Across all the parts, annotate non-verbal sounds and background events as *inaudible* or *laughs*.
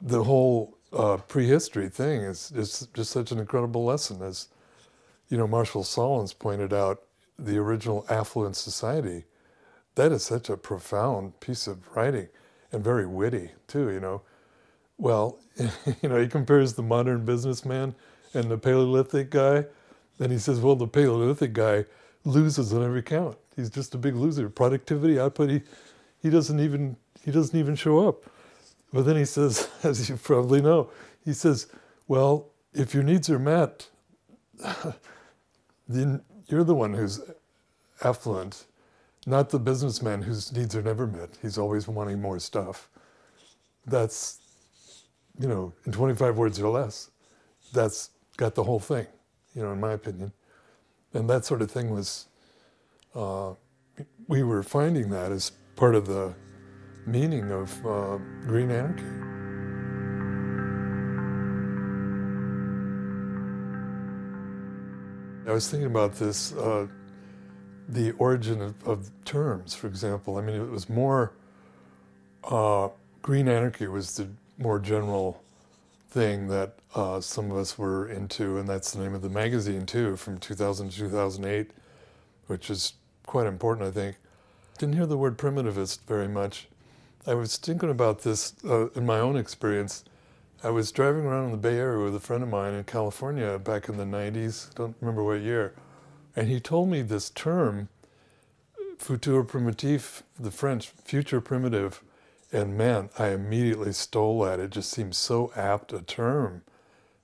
the whole uh, prehistory thing is, is just such an incredible lesson. As you know, Marshall Sahlins pointed out, the original affluent society, that is such a profound piece of writing and very witty too, you know. Well, *laughs* you know, he compares the modern businessman and the Paleolithic guy, and he says, well, the Paleolithic guy loses on every count. He's just a big loser. Productivity, output, he, he doesn't even he doesn't even show up. But then he says, *laughs* as you probably know, he says, well, if your needs are met, *laughs* then you're the one who's affluent, not the businessman whose needs are never met. He's always wanting more stuff. That's, you know, in 25 words or less, that's got the whole thing, you know, in my opinion. And that sort of thing was, uh, we were finding that as part of the meaning of uh, green anarchy. I was thinking about this, uh, the origin of, of, terms, for example. I mean, it was more, uh, green anarchy was the more general thing that uh, some of us were into, and that's the name of the magazine too, from 2000 to 2008, which is quite important, I think. Didn't hear the word primitivist very much. I was thinking about this uh, in my own experience. I was driving around in the Bay Area with a friend of mine in California back in the 90s, don't remember what year, and he told me this term, futur primitif, the French, future primitive, and man, I immediately stole that. It just seems so apt a term,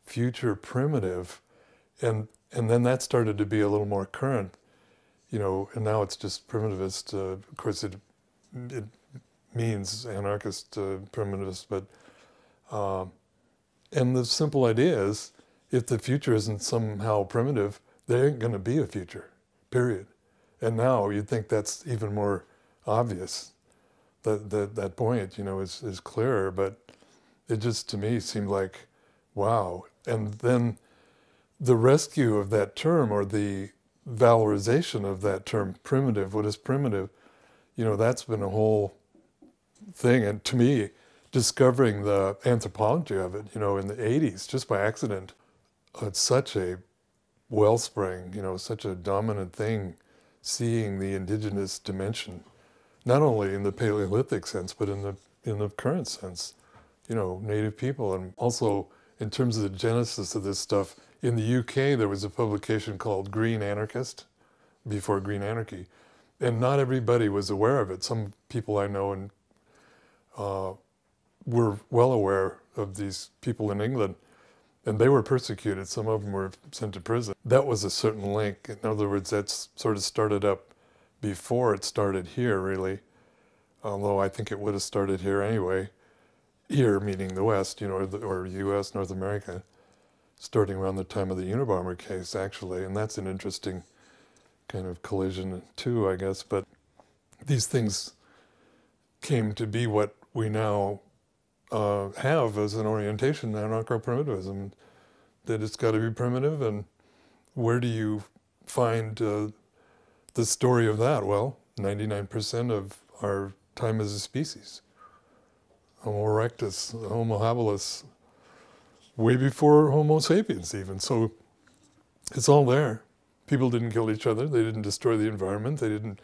future primitive, and and then that started to be a little more current, you know. And now it's just primitivist. Uh, of course, it it means anarchist uh, primitivist, but uh, and the simple idea is, if the future isn't somehow primitive, there ain't going to be a future. Period. And now you'd think that's even more obvious that, that, that point, you know, is, is clearer, but it just to me seemed like, wow. And then the rescue of that term or the valorization of that term, primitive, what is primitive, you know, that's been a whole thing. And to me, discovering the anthropology of it, you know, in the 80s, just by accident, uh, it's such a wellspring, you know, such a dominant thing, seeing the indigenous dimension not only in the Paleolithic sense, but in the in the current sense, you know, native people, and also in terms of the genesis of this stuff. In the UK, there was a publication called Green Anarchist, before Green Anarchy, and not everybody was aware of it. Some people I know and uh, were well aware of these people in England, and they were persecuted. Some of them were sent to prison. That was a certain link. In other words, that's sort of started up before it started here, really, although I think it would have started here anyway, here meaning the West, you know, or, the, or U.S., North America, starting around the time of the Unabomber case, actually, and that's an interesting kind of collision too, I guess, but these things came to be what we now uh, have as an orientation, anarcho-primitivism, that it's got to be primitive, and where do you find uh, the story of that? Well, 99% of our time as a species. Homo erectus, Homo habilis, way before Homo sapiens even. So it's all there. People didn't kill each other. They didn't destroy the environment. They didn't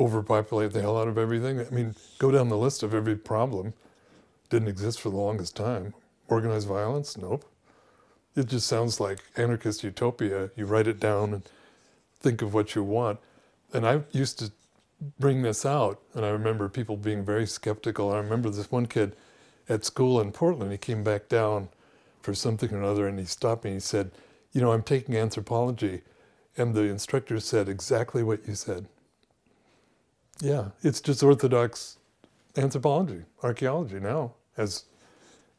overpopulate the hell out of everything. I mean, go down the list of every problem. Didn't exist for the longest time. Organized violence? Nope. It just sounds like anarchist utopia. You write it down and think of what you want and I used to bring this out, and I remember people being very skeptical. I remember this one kid at school in Portland, he came back down for something or another, and he stopped me and he said, you know, I'm taking anthropology. And the instructor said exactly what you said. Yeah, it's just orthodox anthropology, archaeology now, as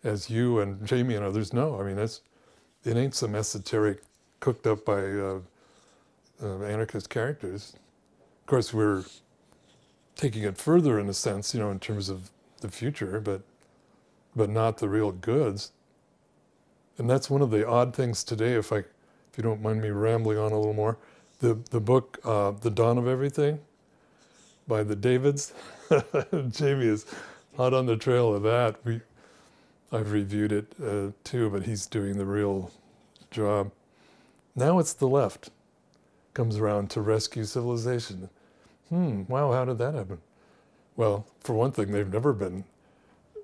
as you and Jamie and others know. I mean, it's, it ain't some esoteric cooked up by uh, uh, anarchist characters Of course, we're taking it further in a sense, you know, in terms of the future, but but not the real goods. And that's one of the odd things today. If I, if you don't mind me rambling on a little more, the the book uh, "The Dawn of Everything" by the Davids. *laughs* Jamie is hot on the trail of that. We I've reviewed it uh, too, but he's doing the real job. Now it's the left comes around to rescue civilization. Hmm, wow, how did that happen? Well, for one thing, they've never been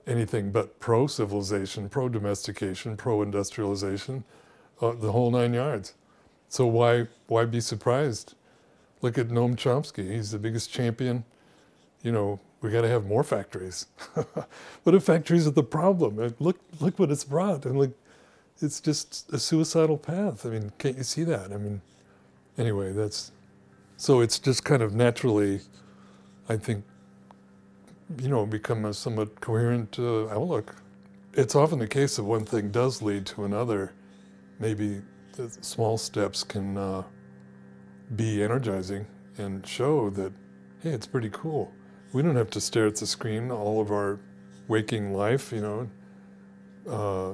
anything but pro civilization, pro domestication, pro industrialization, uh, the whole nine yards. So why why be surprised? Look at Noam Chomsky. He's the biggest champion. You know, we got to have more factories. *laughs* what if factories are the problem? Look look what it's brought. And like, it's just a suicidal path. I mean, can't you see that? I mean, anyway, that's so it's just kind of naturally, I think, you know, become a somewhat coherent uh, outlook. It's often the case that one thing does lead to another. Maybe the small steps can uh, be energizing and show that, hey, it's pretty cool. We don't have to stare at the screen all of our waking life, you know. Uh,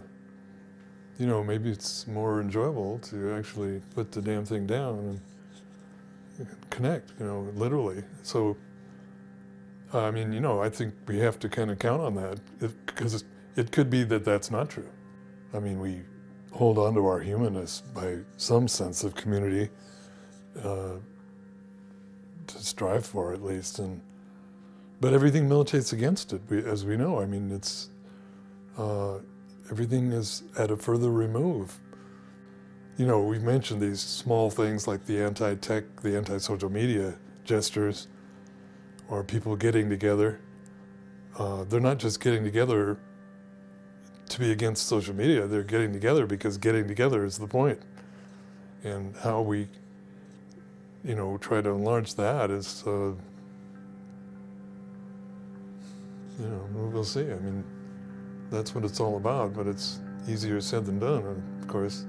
you know, maybe it's more enjoyable to actually put the damn thing down and connect, you know, literally. So, I mean, you know, I think we have to kind of count on that because it, it could be that that's not true. I mean, we hold on to our humanness by some sense of community uh, to strive for, at least, and but everything militates against it, as we know. I mean, it's uh, everything is at a further remove. You know, we've mentioned these small things like the anti-tech, the anti-social media gestures, or people getting together. Uh, they're not just getting together to be against social media. They're getting together because getting together is the point. And how we, you know, try to enlarge that is, uh, you know, we'll see. I mean, that's what it's all about, but it's easier said than done, of course.